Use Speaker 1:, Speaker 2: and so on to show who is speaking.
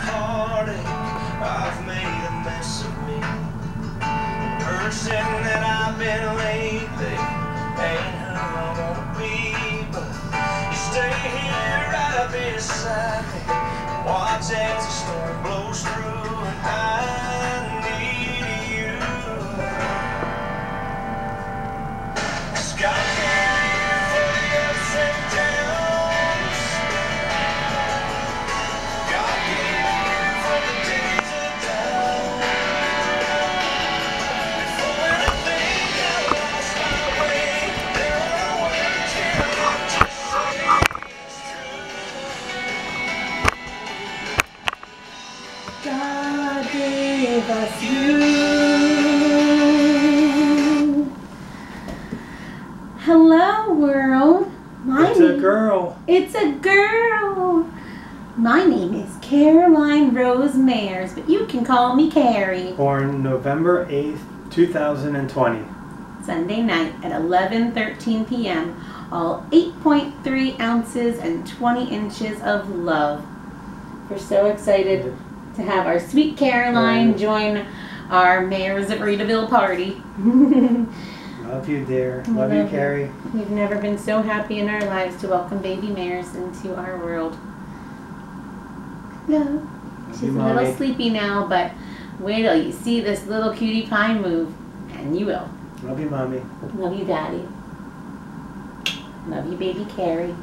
Speaker 1: hearted. I've made a mess of me. The person that I've been lately wanna be. But you stay here right beside me. Watch as the storm blows through, and I God gave
Speaker 2: us you. Hello, world. My
Speaker 3: It's a
Speaker 2: name-
Speaker 3: girl.
Speaker 2: It's a girl. My name is Caroline Rose Mayers, but you can call me Carrie.
Speaker 3: Born November 8th, 2020.
Speaker 2: Sunday night at 11:13 p.m. All 8.3 ounces and 20 inches of love. We're so excited to have our sweet Caroline join our Mayors of Readaville party.
Speaker 3: Love you, dear. Love you,
Speaker 2: love you.
Speaker 3: Carrie.
Speaker 2: We've never been so happy in our lives to welcome baby Mayors into our world. Hello.
Speaker 3: Love
Speaker 2: She's
Speaker 3: you,
Speaker 2: a little
Speaker 3: Mommy.
Speaker 2: sleepy now, but wait till you see this little cutie pie move, and you will.
Speaker 3: Love you, Mommy.
Speaker 2: Love you, Daddy. Love you, baby Carrie.